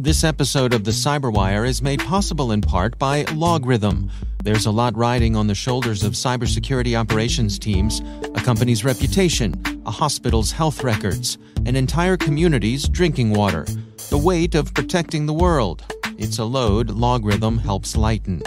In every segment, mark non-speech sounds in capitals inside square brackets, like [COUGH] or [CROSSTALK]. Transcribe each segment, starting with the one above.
This episode of the Cyberwire is made possible in part by LogRhythm. There's a lot riding on the shoulders of cybersecurity operations teams, a company's reputation, a hospital's health records, an entire community's drinking water, the weight of protecting the world. It's a load LogRhythm helps lighten.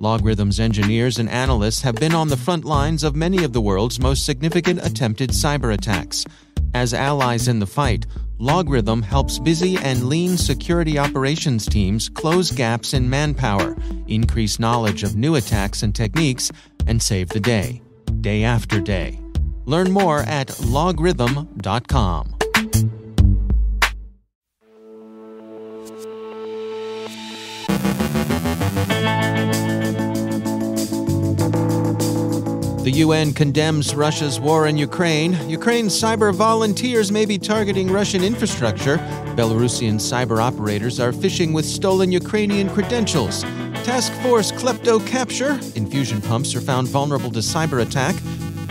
LogRhythm's engineers and analysts have been on the front lines of many of the world's most significant attempted cyber attacks. As allies in the fight, LogRhythm helps busy and lean security operations teams close gaps in manpower, increase knowledge of new attacks and techniques, and save the day, day after day. Learn more at logrhythm.com. The UN condemns Russia's war in Ukraine. Ukraine's cyber volunteers may be targeting Russian infrastructure. Belarusian cyber operators are phishing with stolen Ukrainian credentials. Task Force KleptoCapture. Infusion pumps are found vulnerable to cyber attack.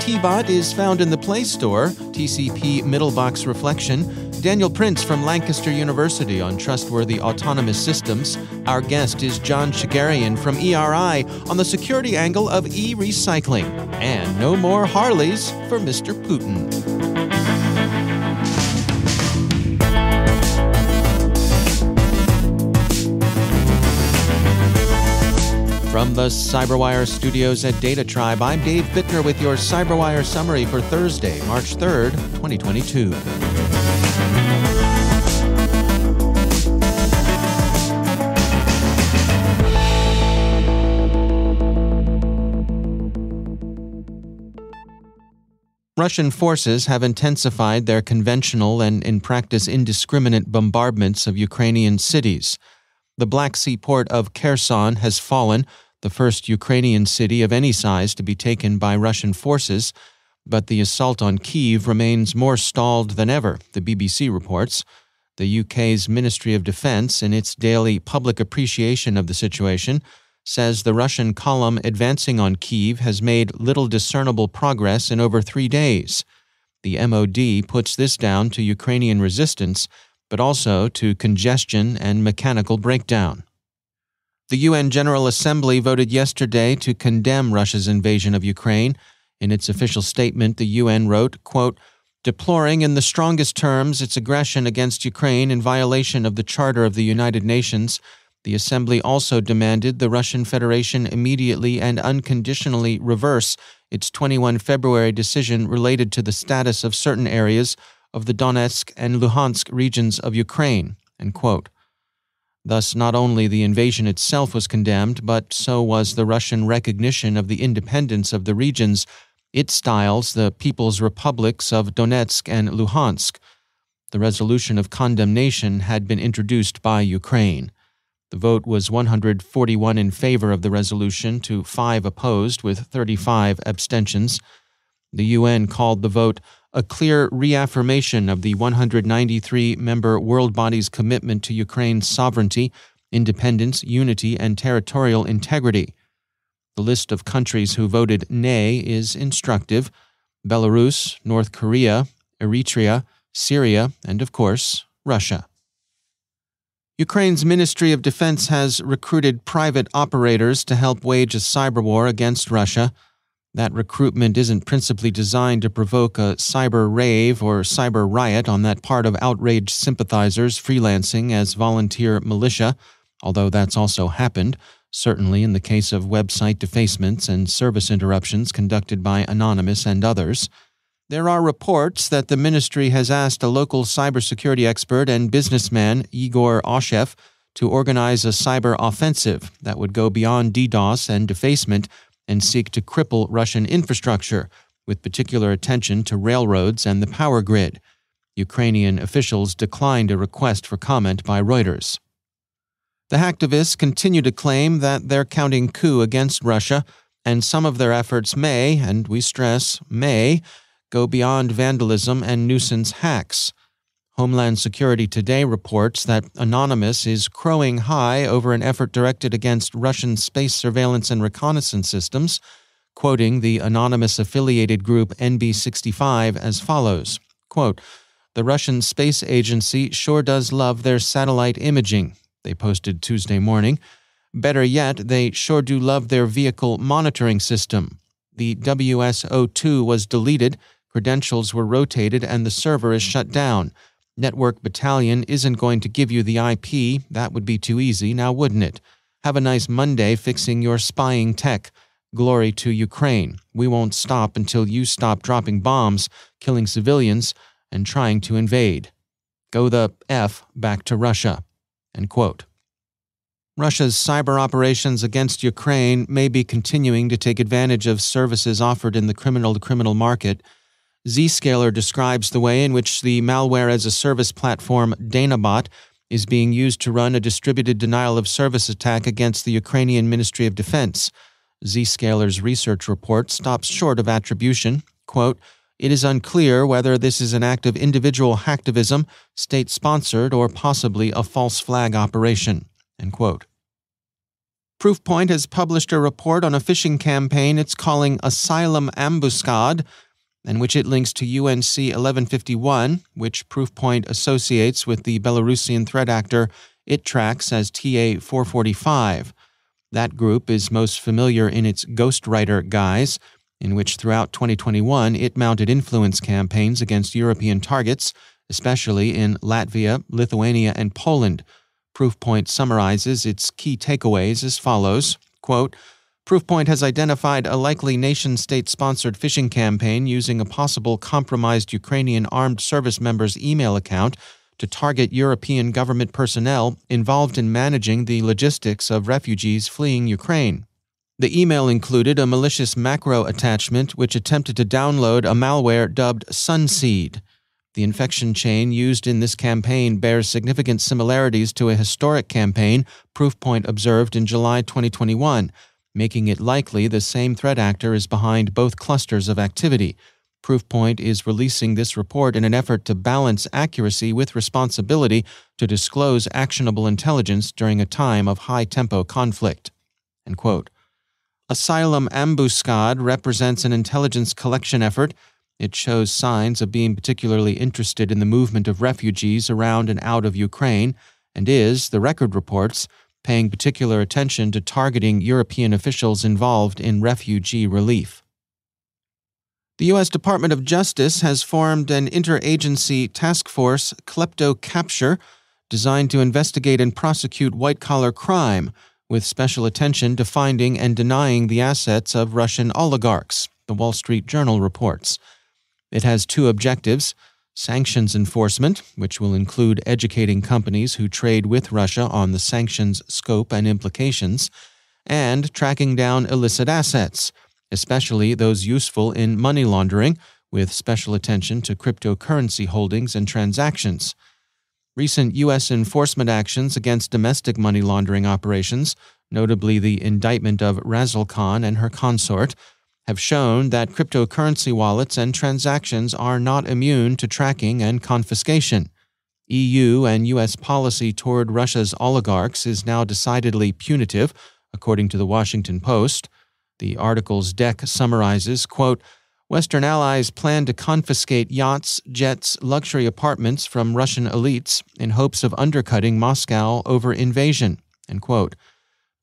TeaBot is found in the Play Store. TCP Middlebox Reflection. Daniel Prince from Lancaster University on trustworthy autonomous systems. Our guest is John Shegerian from ERI on the security angle of e recycling. And no more Harleys for Mr. Putin. From the Cyberwire studios at DataTribe, I'm Dave Bittner with your Cyberwire summary for Thursday, March 3rd, 2022. Russian forces have intensified their conventional and, in practice, indiscriminate bombardments of Ukrainian cities. The Black Sea port of Kherson has fallen, the first Ukrainian city of any size to be taken by Russian forces, but the assault on Kiev remains more stalled than ever, the BBC reports. The UK's Ministry of Defence, in its daily public appreciation of the situation, says the Russian column advancing on Kiev has made little discernible progress in over three days. The MOD puts this down to Ukrainian resistance, but also to congestion and mechanical breakdown. The UN General Assembly voted yesterday to condemn Russia's invasion of Ukraine. In its official statement, the UN wrote, quote, deploring in the strongest terms its aggression against Ukraine in violation of the Charter of the United Nations the Assembly also demanded the Russian Federation immediately and unconditionally reverse its 21 February decision related to the status of certain areas of the Donetsk and Luhansk regions of Ukraine. Thus, not only the invasion itself was condemned, but so was the Russian recognition of the independence of the regions it styles the People's Republics of Donetsk and Luhansk. The resolution of condemnation had been introduced by Ukraine. The vote was 141 in favor of the resolution to 5 opposed, with 35 abstentions. The UN called the vote a clear reaffirmation of the 193 member world body's commitment to Ukraine's sovereignty, independence, unity, and territorial integrity. The list of countries who voted nay is instructive Belarus, North Korea, Eritrea, Syria, and of course, Russia. Ukraine's Ministry of Defense has recruited private operators to help wage a cyber war against Russia. That recruitment isn't principally designed to provoke a cyber rave or cyber riot on that part of outraged sympathizers freelancing as volunteer militia, although that's also happened, certainly in the case of website defacements and service interruptions conducted by Anonymous and others. There are reports that the ministry has asked a local cybersecurity expert and businessman, Yegor Aushev, to organize a cyber offensive that would go beyond DDoS and defacement and seek to cripple Russian infrastructure, with particular attention to railroads and the power grid. Ukrainian officials declined a request for comment by Reuters. The hacktivists continue to claim that they're counting coup against Russia, and some of their efforts may, and we stress, may, go beyond vandalism and nuisance hacks. Homeland Security Today reports that Anonymous is crowing high over an effort directed against Russian space surveillance and reconnaissance systems, quoting the anonymous affiliated group NB65 as follows quote, The Russian space agency sure does love their satellite imaging, they posted Tuesday morning. Better yet, they sure do love their vehicle monitoring system. The WSO2 was deleted, credentials were rotated, and the server is shut down. Network Battalion isn't going to give you the IP. That would be too easy, now wouldn't it? Have a nice Monday fixing your spying tech. Glory to Ukraine. We won't stop until you stop dropping bombs, killing civilians, and trying to invade. Go the F back to Russia. Russia's cyber operations against Ukraine may be continuing to take advantage of services offered in the criminal to criminal market. Zscaler describes the way in which the malware as a service platform DanaBot is being used to run a distributed denial of service attack against the Ukrainian Ministry of Defense. Zscaler's research report stops short of attribution. Quote, it is unclear whether this is an act of individual hacktivism, state sponsored, or possibly a false flag operation. End quote. Proofpoint has published a report on a phishing campaign it's calling Asylum Ambuscade, in which it links to UNC 1151, which Proofpoint associates with the Belarusian threat actor it tracks as TA 445. That group is most familiar in its ghostwriter guise in which throughout 2021 it mounted influence campaigns against European targets, especially in Latvia, Lithuania, and Poland. Proofpoint summarizes its key takeaways as follows quote, Proofpoint has identified a likely nation state sponsored phishing campaign using a possible compromised Ukrainian armed service member's email account to target European government personnel involved in managing the logistics of refugees fleeing Ukraine. The email included a malicious macro attachment which attempted to download a malware dubbed Sunseed. The infection chain used in this campaign bears significant similarities to a historic campaign Proofpoint observed in July 2021, making it likely the same threat actor is behind both clusters of activity. Proofpoint is releasing this report in an effort to balance accuracy with responsibility to disclose actionable intelligence during a time of high tempo conflict. Asylum Ambuscade represents an intelligence collection effort. It shows signs of being particularly interested in the movement of refugees around and out of Ukraine, and is, the record reports, paying particular attention to targeting European officials involved in refugee relief. The U.S. Department of Justice has formed an interagency task force, KleptoCapture, designed to investigate and prosecute white collar crime with special attention to finding and denying the assets of Russian oligarchs, the Wall Street Journal reports. It has two objectives sanctions enforcement, which will include educating companies who trade with Russia on the sanctions scope and implications, and tracking down illicit assets, especially those useful in money laundering, with special attention to cryptocurrency holdings and transactions. Recent U.S. enforcement actions against domestic money laundering operations, notably the indictment of Razzlekhan and her consort, have shown that cryptocurrency wallets and transactions are not immune to tracking and confiscation. EU and U.S. policy toward Russia's oligarchs is now decidedly punitive, according to the Washington Post. The article's deck summarizes, quote, Western allies plan to confiscate yachts, jets, luxury apartments from Russian elites in hopes of undercutting Moscow over invasion.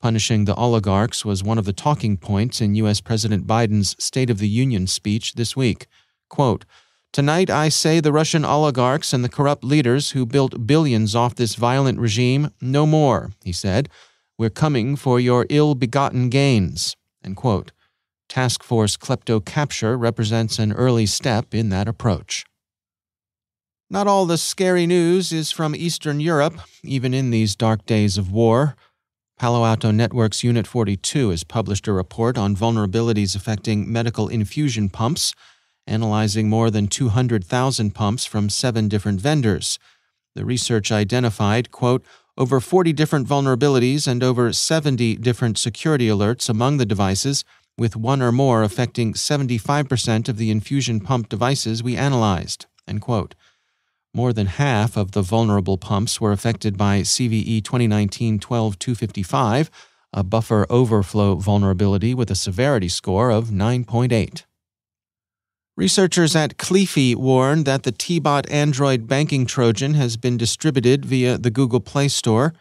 Punishing the oligarchs was one of the talking points in U.S. President Biden's State of the Union speech this week. Quote, Tonight I say the Russian oligarchs and the corrupt leaders who built billions off this violent regime no more, he said. We're coming for your ill begotten gains. Task Force KleptoCapture represents an early step in that approach. Not all the scary news is from Eastern Europe, even in these dark days of war. Palo Alto Network's Unit 42 has published a report on vulnerabilities affecting medical infusion pumps, analyzing more than 200,000 pumps from seven different vendors. The research identified, quote, over 40 different vulnerabilities and over 70 different security alerts among the devices with one or more affecting 75% of the infusion pump devices we analyzed. More than half of the vulnerable pumps were affected by CVE 2019 12255, a buffer overflow vulnerability with a severity score of 9.8. Researchers at Cleafy warn that the TeaBot Android banking Trojan has been distributed via the Google Play Store.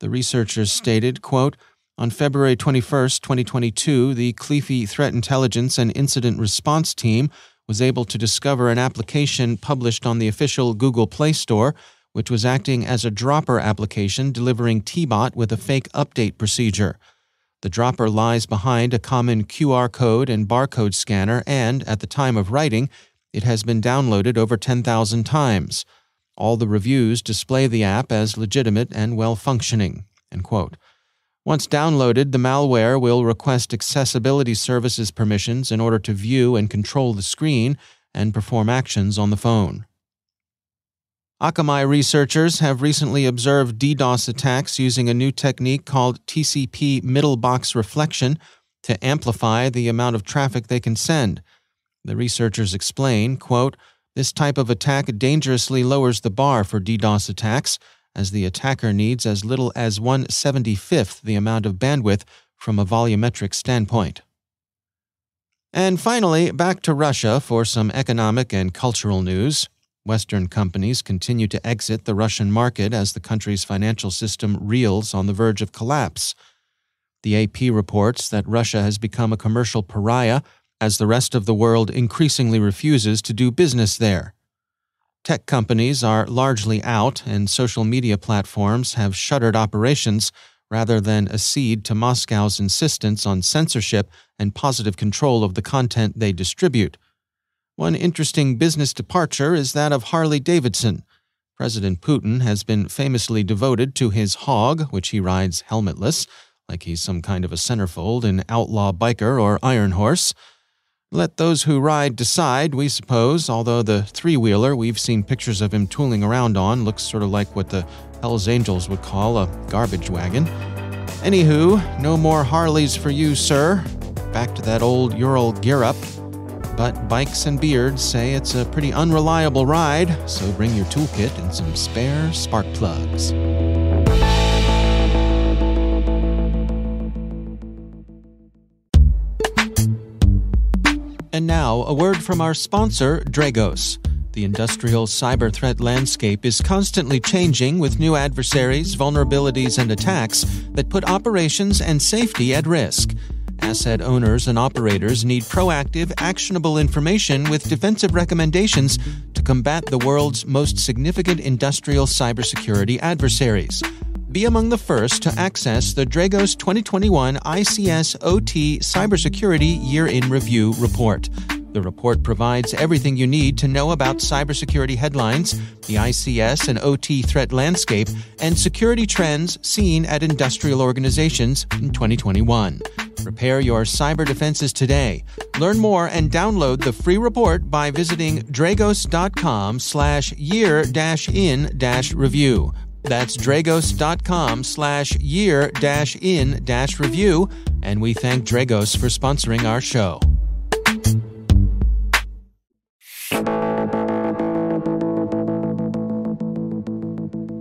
The researchers stated, quote, on February 21, 2022, the Cleafy Threat Intelligence and Incident Response Team was able to discover an application published on the official Google Play Store, which was acting as a dropper application delivering TeaBot with a fake update procedure. The dropper lies behind a common QR code and barcode scanner, and at the time of writing, it has been downloaded over 10,000 times. All the reviews display the app as legitimate and well functioning. Once downloaded, the malware will request accessibility services permissions in order to view and control the screen and perform actions on the phone. Akamai researchers have recently observed DDoS attacks using a new technique called TCP middle box reflection to amplify the amount of traffic they can send. The researchers explain, quote, this type of attack dangerously lowers the bar for DDoS attacks, as the attacker needs as little as 175th the amount of bandwidth from a volumetric standpoint. And finally, back to Russia for some economic and cultural news. Western companies continue to exit the Russian market as the country's financial system reels on the verge of collapse. The AP reports that Russia has become a commercial pariah as the rest of the world increasingly refuses to do business there. Tech companies are largely out, and social media platforms have shuttered operations rather than accede to Moscow's insistence on censorship and positive control of the content they distribute. One interesting business departure is that of Harley Davidson. President Putin has been famously devoted to his hog, which he rides helmetless, like he's some kind of a centerfold, an outlaw biker, or iron horse. Let those who ride decide, we suppose, although the three wheeler we've seen pictures of him tooling around on looks sort of like what the Hells Angels would call a garbage wagon. Anywho, no more Harleys for you, sir. Back to that old Ural gear up but Bikes and Beards say it's a pretty unreliable ride, so bring your toolkit and some spare spark plugs. And now, a word from our sponsor, Dragos. The industrial cyber threat landscape is constantly changing with new adversaries, vulnerabilities, and attacks that put operations and safety at risk. Asset owners and operators need proactive, actionable information with defensive recommendations to combat the world's most significant industrial cybersecurity adversaries. Be among the first to access the Dragos 2021 ICS OT Cybersecurity Year in Review report. The report provides everything you need to know about cybersecurity headlines, the ICS and OT threat landscape, and security trends seen at industrial organizations in 2021. Prepare your cyber defenses today. Learn more and download the free report by visiting dragos.com slash year That's dragos.com slash year dash in dash review. And we thank Dragos for sponsoring our show.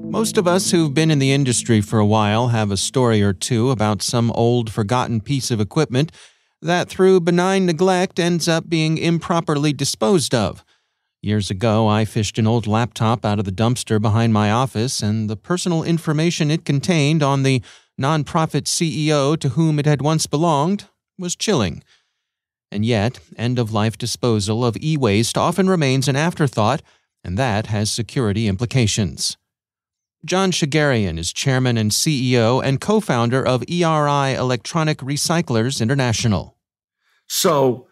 Most of us who've been in the industry for a while have a story or two about some old forgotten piece of equipment that, through benign neglect, ends up being improperly disposed of. Years ago, I fished an old laptop out of the dumpster behind my office, and the personal information it contained on the nonprofit CEO to whom it had once belonged was chilling. And yet, end of life disposal of e waste often remains an afterthought, and that has security implications. John Shegerian is chairman and CEO and co founder of ERI Electronic Recyclers International. So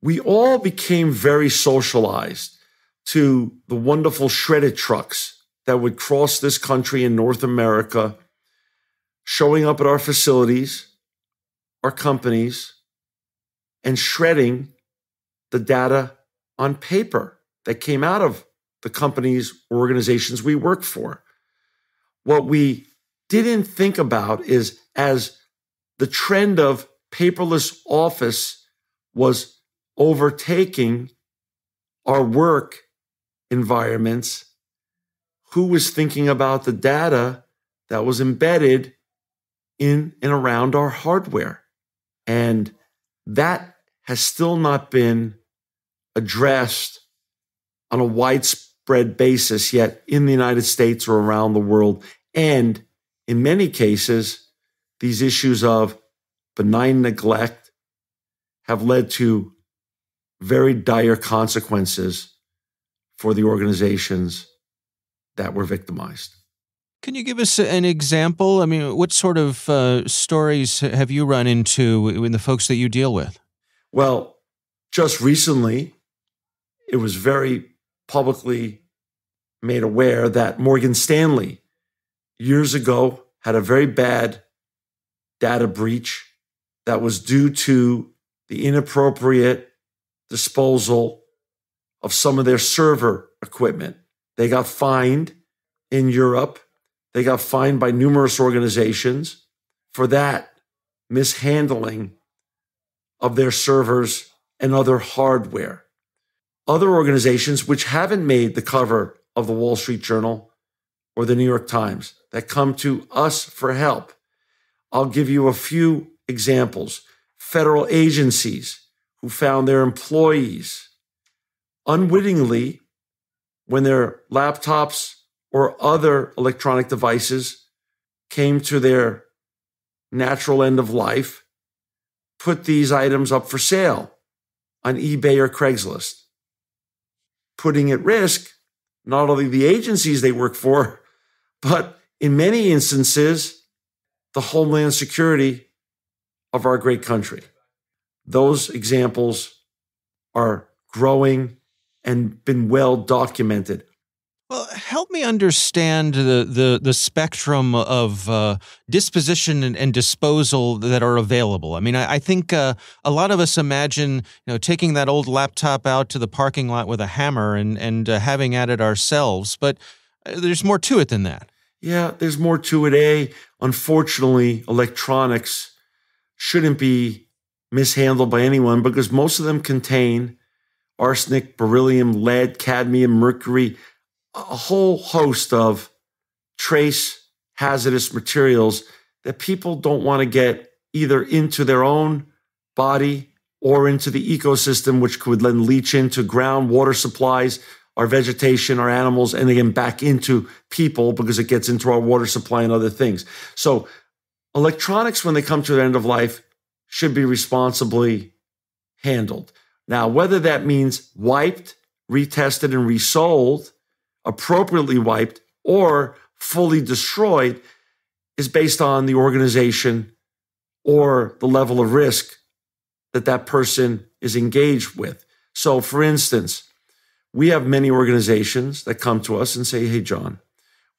we all became very socialized to the wonderful shredded trucks that would cross this country in North America, showing up at our facilities, our companies, and shredding the data on paper that came out of the companies or organizations we work for. What we didn't think about is as the trend of paperless office was overtaking our work environments, who was thinking about the data that was embedded in and around our hardware? And that has still not been addressed on a widespread basis yet in the United States or around the world. And in many cases, these issues of benign neglect have led to very dire consequences for the organizations that were victimized. Can you give us an example? I mean, what sort of uh, stories have you run into in the folks that you deal with? Well, just recently, it was very publicly made aware that Morgan Stanley years ago had a very bad data breach that was due to the inappropriate disposal of some of their server equipment. They got fined in Europe. They got fined by numerous organizations for that mishandling of their servers and other hardware. Other organizations which haven't made the cover of the Wall Street Journal or the New York Times that come to us for help. I'll give you a few examples. Federal agencies who found their employees unwittingly when their laptops or other electronic devices came to their natural end of life, put these items up for sale on eBay or Craigslist, putting at risk not only the agencies they work for, [LAUGHS] but in many instances, the homeland security of our great country. Those examples are growing and been well documented. Well, help me understand the the, the spectrum of uh, disposition and, and, disposal that are available. I mean, I, I think uh, a lot of us imagine, you know, taking that old laptop out to the parking lot with a hammer and and uh, having at it ourselves. But uh, there's more to it than that. Yeah, there's more to it. A, unfortunately, electronics shouldn't be mishandled by anyone because most of them contain arsenic, beryllium, lead, cadmium, mercury a whole host of trace hazardous materials that people don't want to get either into their own body or into the ecosystem, which could then leach into groundwater supplies, our vegetation, our animals, and again back into people because it gets into our water supply and other things. So, electronics, when they come to the end of life, should be responsibly handled. Now, whether that means wiped, retested, and resold appropriately wiped or fully destroyed is based on the organization or the level of risk that that person is engaged with. So, for instance, we have many organizations that come to us and say, Hey, John,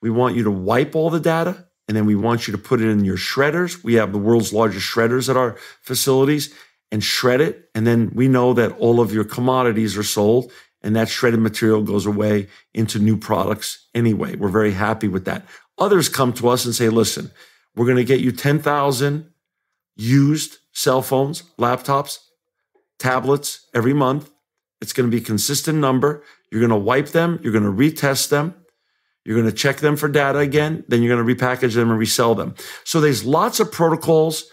we want you to wipe all the data and then we want you to put it in your shredders. We have the world's largest shredders at our facilities and shred it. And then we know that all of your commodities are sold and that shredded material goes away into new products anyway. We're very happy with that. Others come to us and say, listen, we're going to get you 10,000 used cell phones, laptops, tablets every month. It's going to be a consistent number. You're going to wipe them. You're going to retest them. You're going to check them for data again. Then you're going to repackage them and resell them. So there's lots of protocols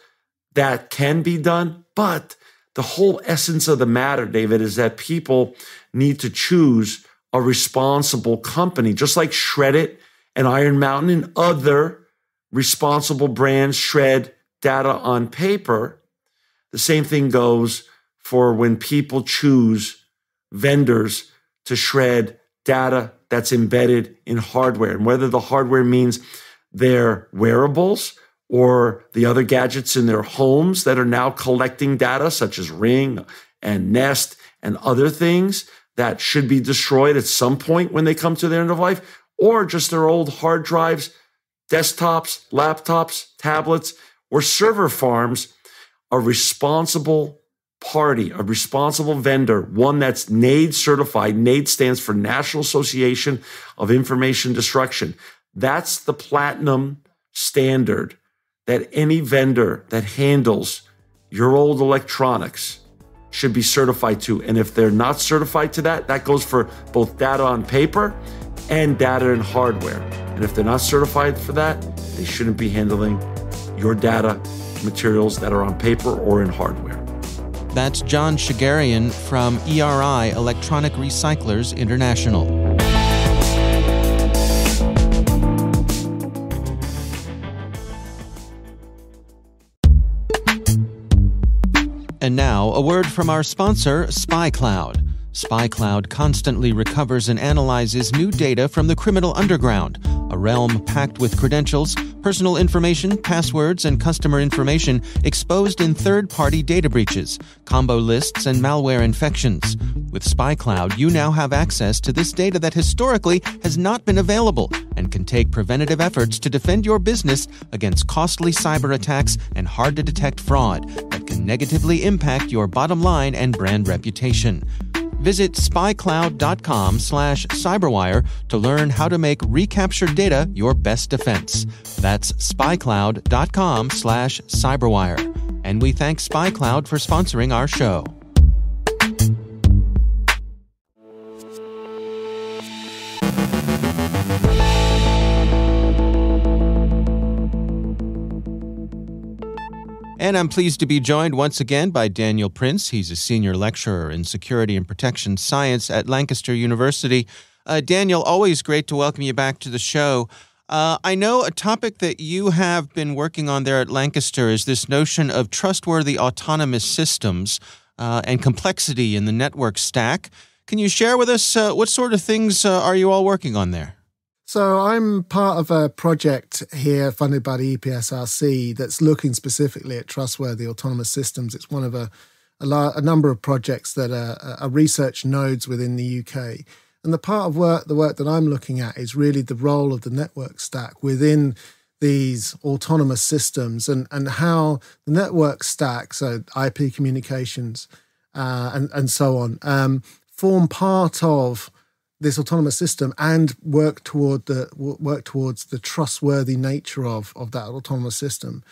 that can be done, but the whole essence of the matter, David, is that people need to choose a responsible company, just like Shred-it and Iron Mountain and other responsible brands shred data on paper. The same thing goes for when people choose vendors to shred data that's embedded in hardware. And whether the hardware means their wearables or the other gadgets in their homes that are now collecting data, such as Ring and Nest and other things, that should be destroyed at some point when they come to their end of life, or just their old hard drives, desktops, laptops, tablets, or server farms, a responsible party, a responsible vendor, one that's NAID certified. NAID stands for National Association of Information Destruction. That's the platinum standard that any vendor that handles your old electronics should be certified to. And if they're not certified to that, that goes for both data on paper and data in hardware. And if they're not certified for that, they shouldn't be handling your data materials that are on paper or in hardware. That's John Shegerian from ERI Electronic Recyclers International. And now, a word from our sponsor, SpyCloud. SpyCloud constantly recovers and analyzes new data from the criminal underground, a realm packed with credentials, personal information, passwords, and customer information exposed in third party data breaches, combo lists, and malware infections. With SpyCloud, you now have access to this data that historically has not been available and can take preventative efforts to defend your business against costly cyber attacks and hard to detect fraud that can negatively impact your bottom line and brand reputation. Visit spycloud.com slash cyberwire to learn how to make recaptured data your best defense. That's spycloud.com slash cyberwire. And we thank SpyCloud for sponsoring our show. And I'm pleased to be joined once again by Daniel Prince. He's a senior lecturer in security and protection science at Lancaster University. Uh, Daniel, always great to welcome you back to the show. Uh, I know a topic that you have been working on there at Lancaster is this notion of trustworthy autonomous systems uh, and complexity in the network stack. Can you share with us uh, what sort of things uh, are you all working on there? So I'm part of a project here funded by the EPSRC that's looking specifically at trustworthy autonomous systems. It's one of a, a, a number of projects that are, are, research nodes within the UK. And the part of work, the work that I'm looking at is really the role of the network stack within these autonomous systems and, and how the network stack, so IP communications uh, and, and so on, um, form part of this autonomous system and work toward the work towards the trustworthy nature of of that autonomous system.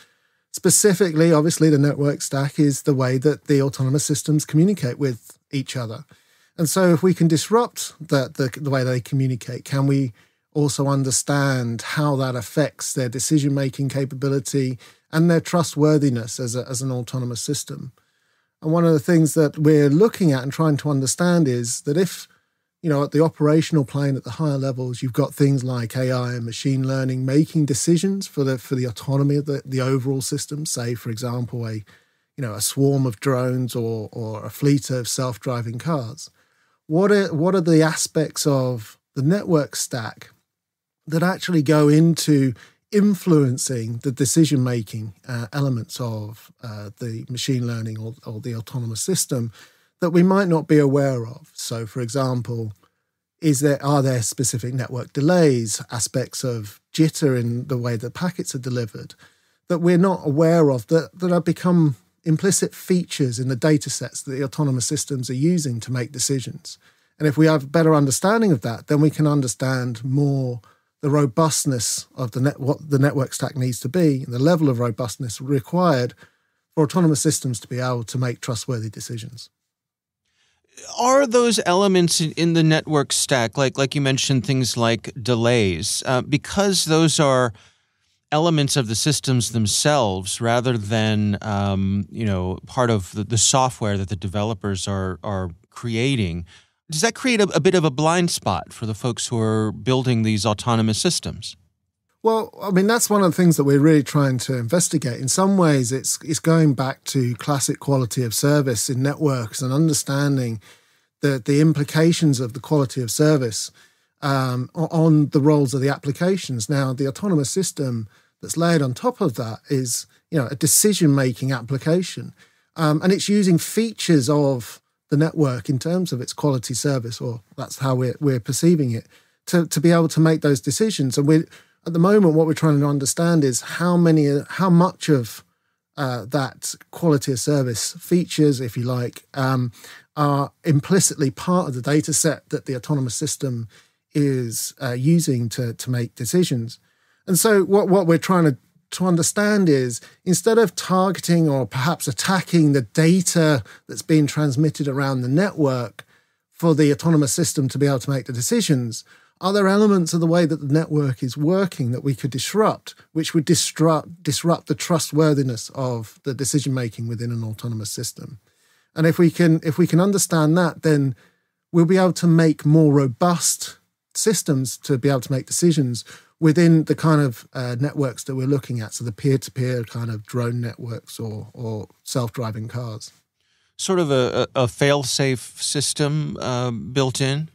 Specifically, obviously, the network stack is the way that the autonomous systems communicate with each other. And so, if we can disrupt the, the, the way they communicate, can we also understand how that affects their decision making capability and their trustworthiness as, a, as an autonomous system? And one of the things that we're looking at and trying to understand is that if you know, at the operational plane, at the higher levels, you've got things like AI and machine learning making decisions for the for the autonomy of the, the overall system. Say, for example, a you know a swarm of drones or or a fleet of self driving cars. What are what are the aspects of the network stack that actually go into influencing the decision making uh, elements of uh, the machine learning or, or the autonomous system? That we might not be aware of. So, for example, is there are there specific network delays, aspects of jitter in the way that packets are delivered that we're not aware of that that have become implicit features in the data sets that the autonomous systems are using to make decisions. And if we have a better understanding of that, then we can understand more the robustness of the net, what the network stack needs to be, and the level of robustness required for autonomous systems to be able to make trustworthy decisions are those elements in the network stack, like like you mentioned, things like delays, uh, because those are elements of the systems themselves rather than um, you know part of the, the, software that the developers are are creating. Does that create a, a bit of a blind spot for the folks who are building these autonomous systems? Well, I mean that's one of the things that we're really trying to investigate. In some ways, it's it's going back to classic quality of service in networks and understanding the the implications of the quality of service um, on the roles of the applications. Now, the autonomous system that's layered on top of that is you know a decision making application, um, and it's using features of the network in terms of its quality service, or that's how we're we're perceiving it, to to be able to make those decisions. And we at the moment, what we're trying to understand is how many, how much of uh, that quality of service features, if you like, um, are implicitly part of the data set that the autonomous system is uh, using to, to make decisions. And so, what, what we're trying to, to understand is instead of targeting or perhaps attacking the data that's being transmitted around the network for the autonomous system to be able to make the decisions, are there elements of the way that the network is working that we could disrupt, which would disrupt disrupt the trustworthiness of the decision making within an autonomous system? And if we can if we can understand that, then we'll be able to make more robust systems to be able to make decisions within the kind of uh, networks that we're looking at. So the peer-to-peer kind of drone networks or or self-driving cars. Sort of a, a, a fail-safe system uh, built in.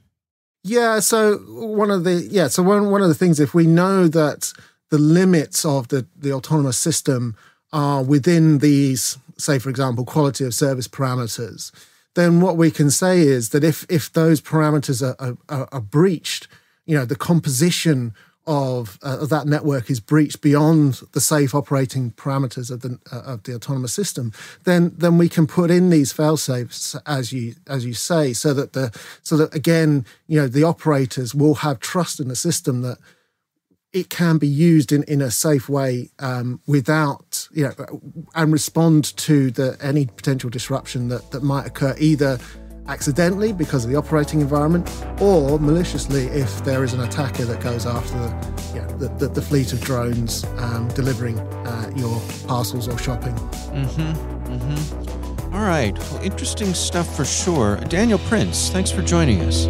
Yeah. So one of the yeah. So one one of the things, if we know that the limits of the the autonomous system are within these, say, for example, quality of service parameters, then what we can say is that if if those parameters are, are, are breached, you know, the composition of, uh, that network is breached beyond the safe operating parameters of the uh, of the autonomous system, then then we can put in these fail safes as you as you say, so that the so that again, you know, the operators will have trust in the system that it can be used in, in a safe way um, without you know and respond to the any potential disruption that, that might occur either accidentally because of the operating environment or maliciously if there is an attacker that goes after the, you know, the, the, the, fleet of drones um, delivering uh, your parcels or shopping. Mm-hmm. Mm-hmm. All right. Well, interesting stuff for sure. Daniel Prince, thanks for joining us.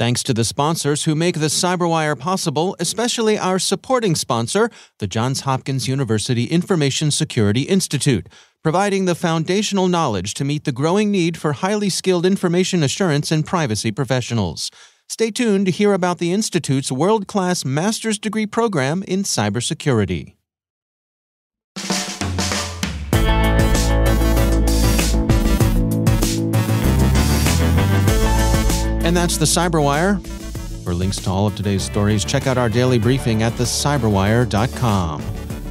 Thanks to the sponsors who make the Cyberwire possible, especially our supporting sponsor, the Johns Hopkins University Information Security Institute, providing the foundational knowledge to meet the growing need for highly skilled information assurance and privacy professionals. Stay tuned to hear about the Institute's world class master's degree program in cybersecurity. And that's the Cyberwire. For links to all of today's stories, check out our daily briefing at thecyberwire.com.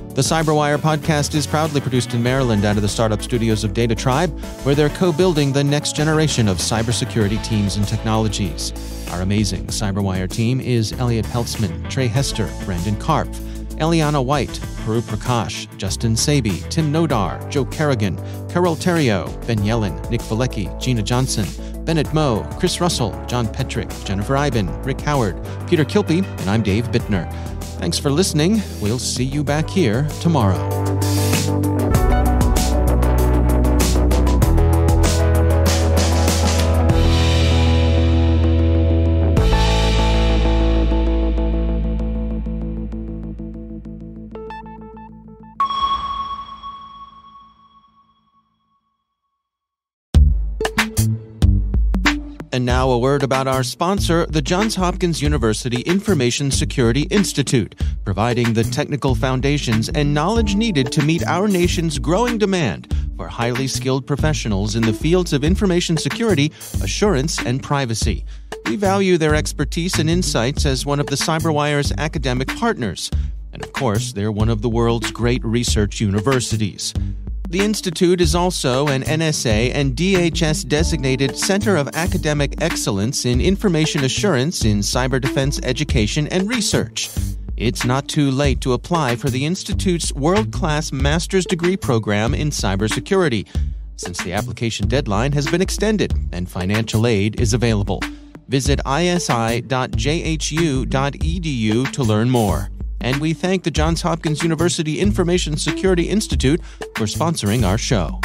The Cyberwire podcast is proudly produced in Maryland out of the startup studios of DataTribe, where they're co building the next generation of cybersecurity teams and technologies. Our amazing Cyberwire team is Elliot Peltzman, Trey Hester, Brandon Karpf, Eliana White, Puru Prakash, Justin Sabie, Tim Nodar, Joe Carrigan, Carole Theriault, Ben Yelin, Nick Veliky, Gina Johnson, Bennett Moe, Chris Russell, John Petrick, Jennifer Eiben, Rick Howard, Peter Kilpe, and I'm Dave Bittner. Thanks for listening. We'll see you back here tomorrow. And now a word about our sponsor, the Johns Hopkins University Information Security Institute, providing the technical foundations and knowledge needed to meet our nation's growing demand for highly skilled professionals in the fields of information security, assurance, and privacy. We value their expertise and insights as one of the CyberWire's academic partners. And of course, they're one of the world's great research universities. The Institute is also an NSA and DHS designated Center of Academic Excellence in Information Assurance in Cyber Defense Education and Research. It's not too late to apply for the Institute's world class master's degree program in cybersecurity, since the application deadline has been extended and financial aid is available. Visit isi.jhu.edu to learn more. And we thank the Johns Hopkins University Information Security Institute for sponsoring our show.